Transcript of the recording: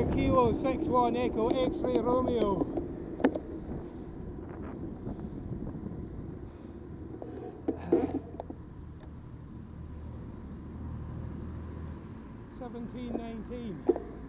Oscar Kilo 61 Echo X-Ray Romeo. Seventeen nineteen.